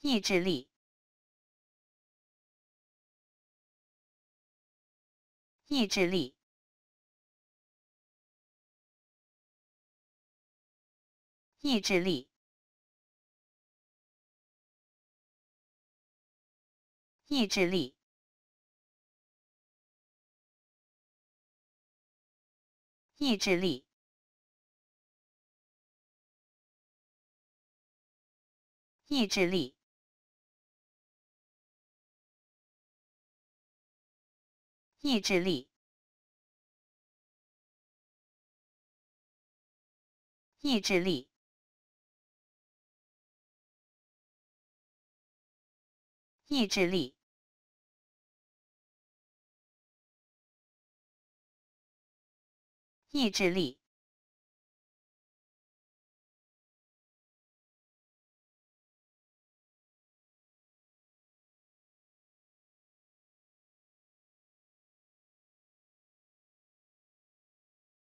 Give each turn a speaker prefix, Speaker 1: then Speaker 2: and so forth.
Speaker 1: 意志力，意志力，意志力，意志力，意志力。意志力，意志力，意志力，意志力，意志力。